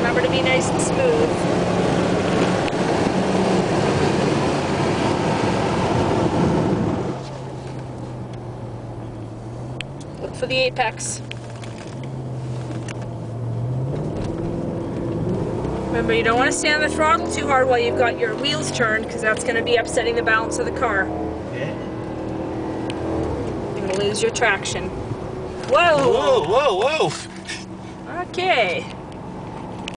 Remember to be nice and smooth. Look for the apex. Remember, you don't want to stand the throttle too hard while you've got your wheels turned because that's going to be upsetting the balance of the car. Yeah. You're going to lose your traction. Whoa! Whoa, whoa, whoa! Okay.